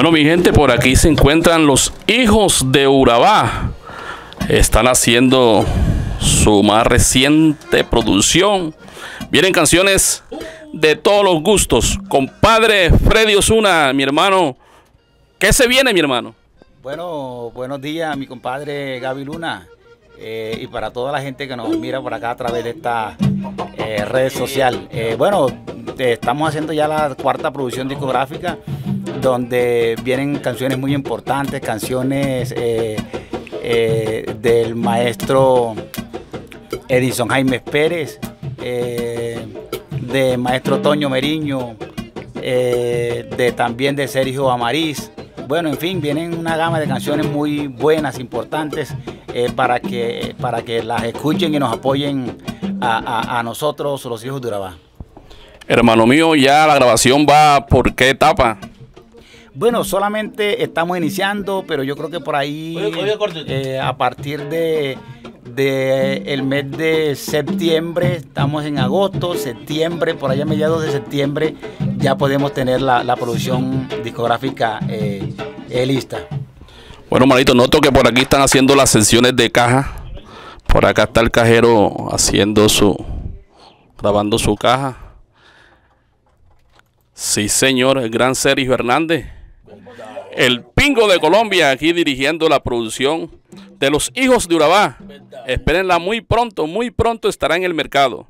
Bueno, mi gente, por aquí se encuentran los hijos de Urabá. Están haciendo su más reciente producción. Vienen canciones de todos los gustos. Compadre Freddy Osuna, mi hermano. ¿Qué se viene, mi hermano? Bueno, buenos días, mi compadre Gaby Luna. Eh, y para toda la gente que nos mira por acá a través de esta eh, red social. Eh, bueno, estamos haciendo ya la cuarta producción discográfica donde vienen canciones muy importantes, canciones del maestro Edison Jaime Pérez, de maestro Toño Meriño, de también de Sergio Amariz. Bueno, en fin, vienen una gama de canciones muy buenas, importantes, para, que, para que las escuchen y nos apoyen a, nosotros, los hijos de Urabá. Hermano mío, ya la grabación va por qué etapa? Bueno, solamente estamos iniciando, pero yo creo que por ahí, eh, a partir de, el mes de septiembre, estamos en agosto, septiembre, por allá a mediados de septiembre, ya podemos tener la, producción discográfica eh, eh, lista. Bueno, manito, noto que por aquí están haciendo las sesiones de caja. Por acá está el cajero haciendo su, grabando su caja. Sí, señor, el gran Sergio Hernández. El Pingo de Colombia aquí dirigiendo la producción de los hijos de Urabá. Espérenla muy pronto, muy pronto estará en el mercado.